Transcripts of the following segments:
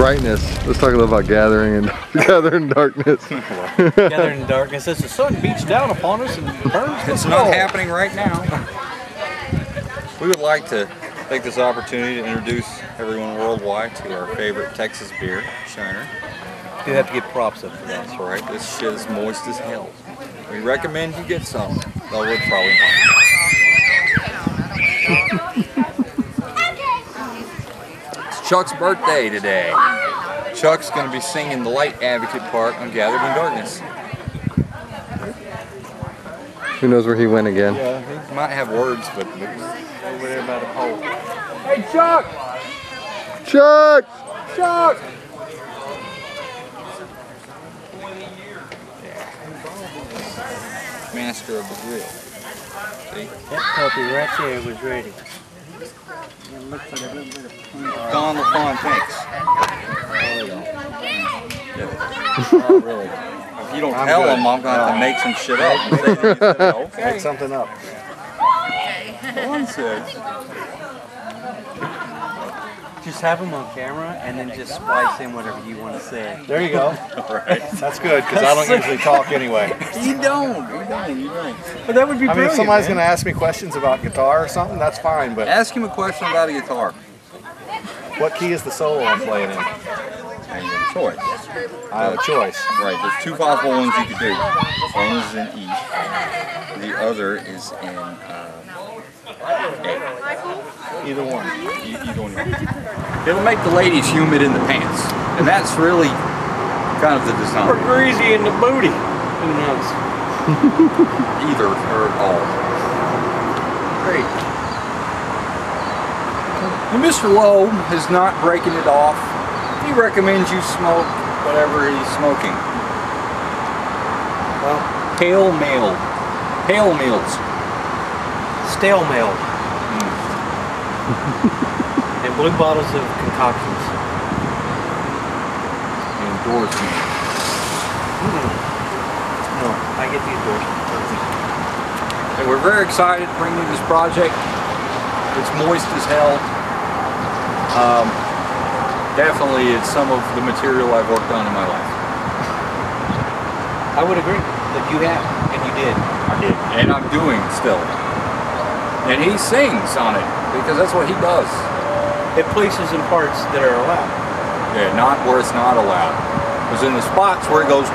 brightness. Let's talk a little about gathering and gathering darkness. gathering darkness as the sun beats down upon us and burns It's not happening right now. We would like to take this opportunity to introduce everyone worldwide to our favorite Texas beer, Shiner. You have to get props up for that. That's right. This shit is moist as hell. We recommend you get some. Though we're probably not. It's Chuck's birthday today. Chuck's going to be singing the Light Advocate part on Gathered in Darkness. Who knows where he went again? Yeah, he might have words, but over there about a pole. Hey, Chuck! Chuck! Chuck! Master of the grill. See? That puppy right there was ready. Don LaFon, thanks. Oh, oh, oh, really? If you don't I'm tell good. him, I'm going to have to make some shit up. and say that you said it. okay. Make something up. Don says. Just have him on camera and then just splice in whatever you want to say. There you go. Right. That's good because I don't usually talk anyway. You don't. You don't. You don't. But that would be I mean, if somebody's going to ask me questions about guitar or something, that's fine. But Ask him a question about a guitar. what key is the solo I'm playing in? And you have a choice. I have a choice. Right. There's two possible ones you could do. One is in E. The other is in um, A. Either one. You, you don't even. It'll make the ladies humid in the pants, and that's really kind of the design. Or design. greasy in the booty. Who knows? Either or all. Great. And Mr. Lowe is not breaking it off. He recommends you smoke whatever he's smoking. Well, Pale male. Pale meals. Stale mail. and blue bottles of concoctions. and Endorsement. No, I get the endorsement. And we're very excited to bring you this project. It's moist as hell. Um, definitely, it's some of the material I've worked on in my life. I would agree that you have, and you did. I did. And I'm doing still. And he sings on it because that's what he does. It places in parts that are allowed. Yeah, not where it's not allowed. Because in the spots where it goes,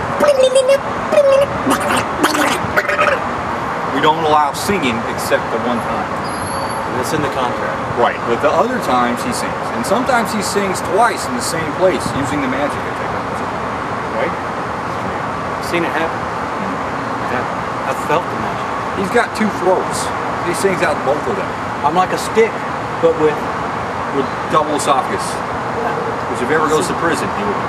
we don't allow singing except the one time. That's in the contract. Right. But the other times he sings. And sometimes he sings twice in the same place using the magic of technology. Right? I've seen it happen. Mm-hmm. Yeah. I've felt the magic. He's got two throats. He sings out both of them I'm like a stick, but with with double esophagus. Which if he ever goes to prison, he will.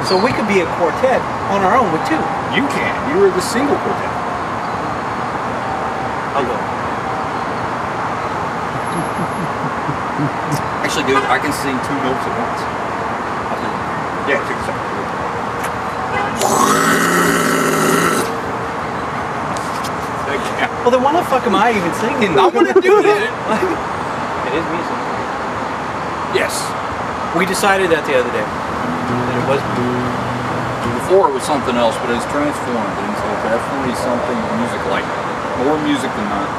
so we could be a quartet on our own with two. You can. You are the single quartet. Go. Actually, dude, I can sing two notes at once. Yeah, check this out. Yeah. Well, then why the fuck am I even singing? I'm gonna do it. it is music. Yes. We decided that the other day. That it was Before it was something else, but it's transformed into definitely something music-like. More music than not.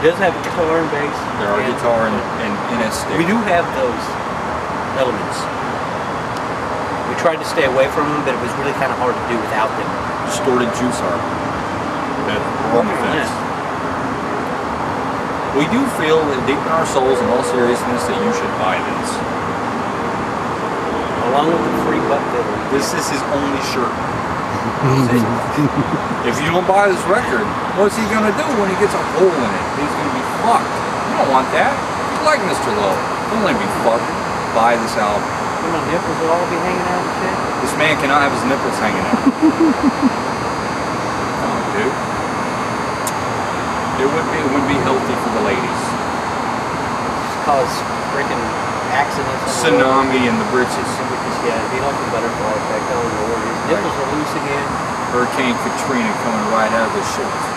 It does have guitar and bass. There are and- guitar and, and NS stick. We do have those elements. We tried to stay away from them, but it was really kind of hard to do without them. distorted juice art. That we're on the fence. We do feel that deep in our souls, in all seriousness, that you should buy this. Along with the free butt fiddle. This is his only shirt. if you don't buy this record, what's he gonna do when he gets a hole in it? He's gonna be fucked. You don't want that. You like Mr. Lowe. Don't let me be fucked. Buy this album. My nipples will all be hanging out and shit. This man cannot have his nipples hanging out. Come on, dude. It wouldn't be, it wouldn't be healthy for the ladies. Just cause freaking accidents. the. Tsunami and the britches. Yeah, it'd be like a butterfly effect. Oh lord, his nipples are loose again. Hurricane Katrina coming right out of the shorts.